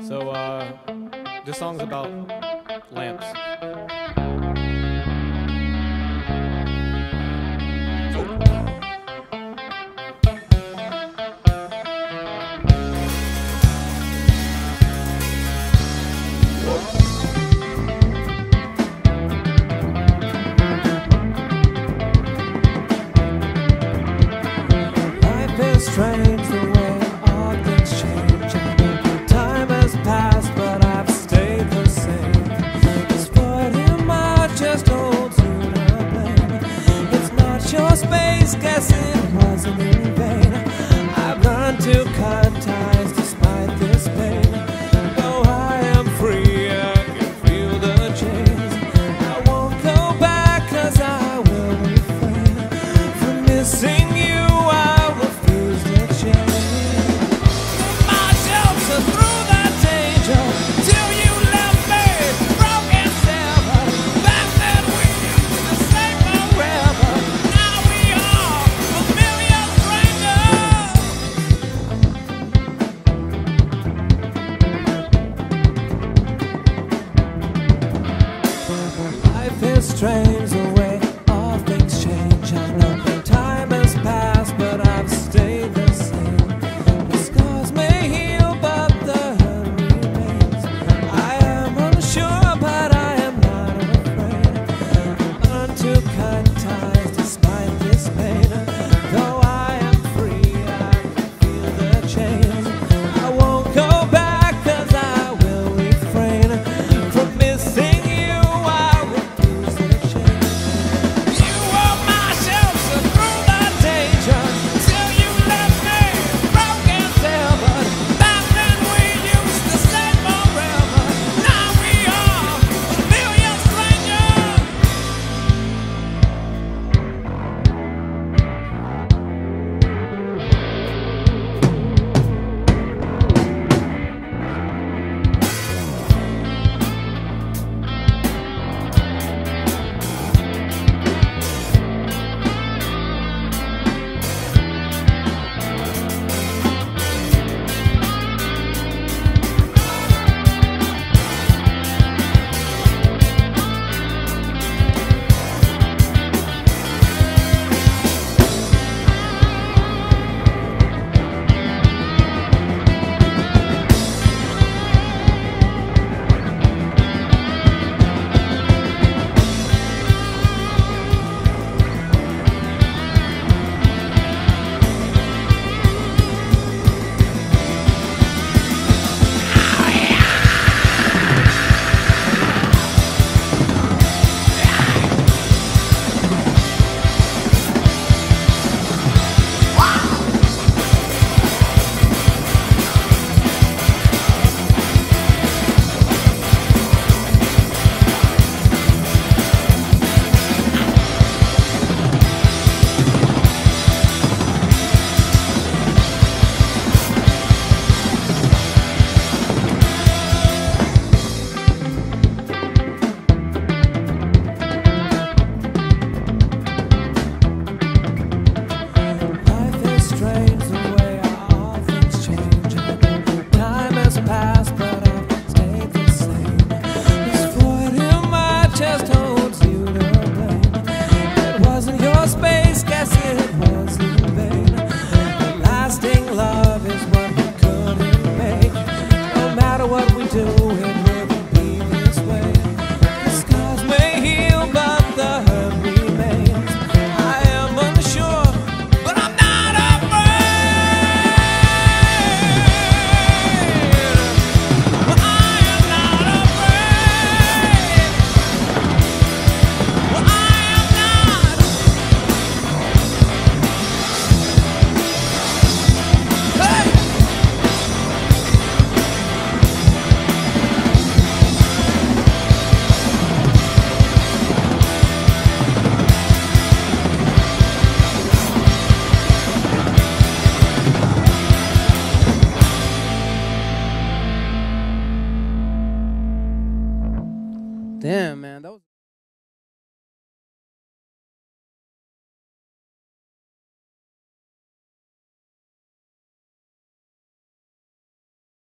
So, uh, this song's about lamps. Life is strange